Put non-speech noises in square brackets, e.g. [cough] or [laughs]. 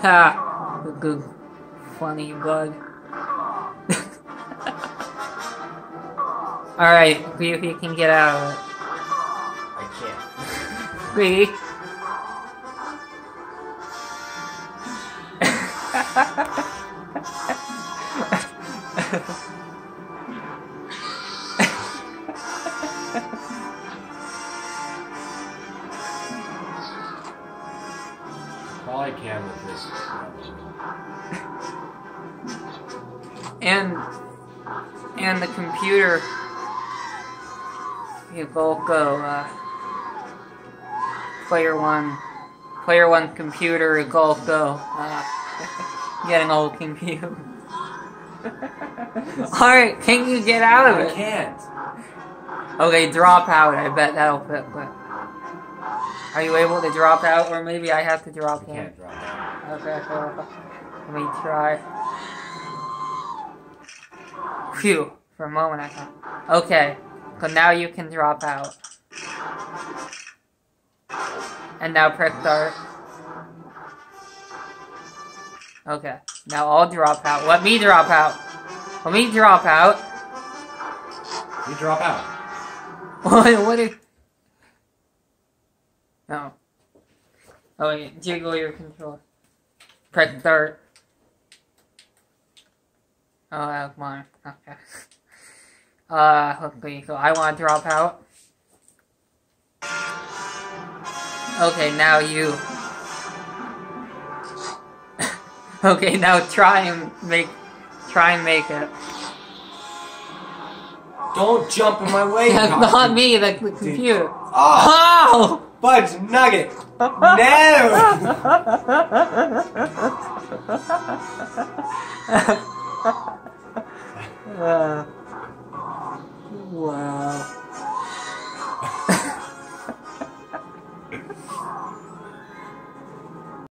Ha! Good, funny bug. [laughs] Alright, see if you can get out of it. I can't. [laughs] [laughs] Squeak. All I can with this. and and the computer Evolco uh, player one player one computer Evolco uh, [laughs] getting old confused. [laughs] Alright, can you get out of I it? can't. Okay, drop out, I bet that'll fit quick. Are you able to drop out or maybe I have to drop I in? can't drop out. Okay, so let me try. Phew, for a moment I thought. Okay, so now you can drop out. And now press start. Okay, now I'll drop out. Let me drop out. Let me drop out. You drop out. [laughs] What? What? Is... No. Oh wait, jiggle your controller. Press start. Oh, that's mine. Okay. [laughs] Uh, let's see. So I want to drop out. Okay, now you. [laughs] okay, now try and make, try and make it. Don't jump in my way. [laughs] That's not me. That's the computer. Oh, Oh! Bud's nugget. No. [laughs] uh, wow.